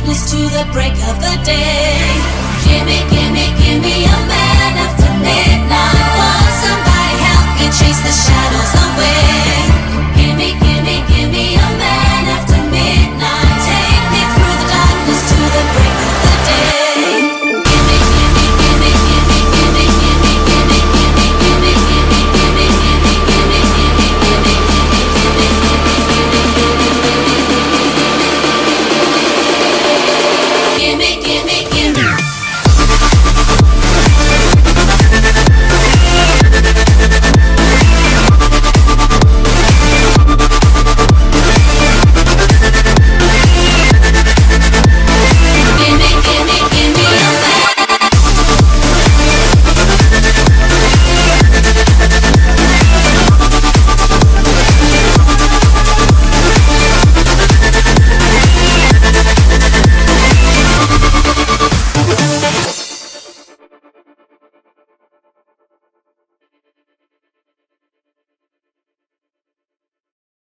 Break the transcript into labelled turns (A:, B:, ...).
A: darkness to the break of the day. Gimme.